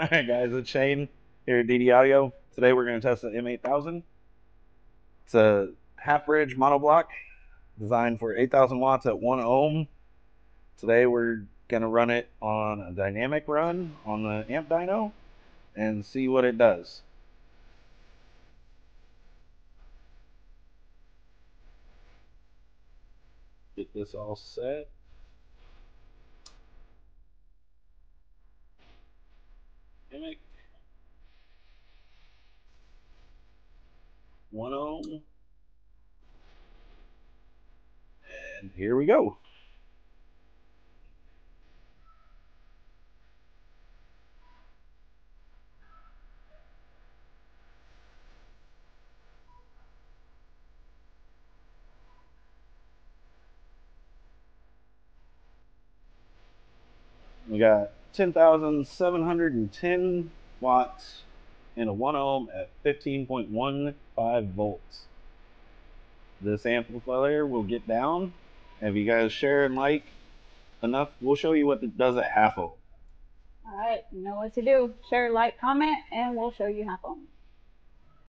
All right, guys, it's Shane here at DD Audio. Today we're going to test the M8000. It's a half bridge monoblock designed for 8,000 watts at 1 ohm. Today we're going to run it on a dynamic run on the amp dyno and see what it does. Get this all set. Dynamic. One ohm. And here we go. We got 10,710 watts in a 1 ohm at 15.15 volts. This amplifier will get down. If you guys share and like enough, we'll show you what it does at half ohm. All right, you know what to do. Share, like, comment, and we'll show you half ohm.